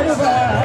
வருவார்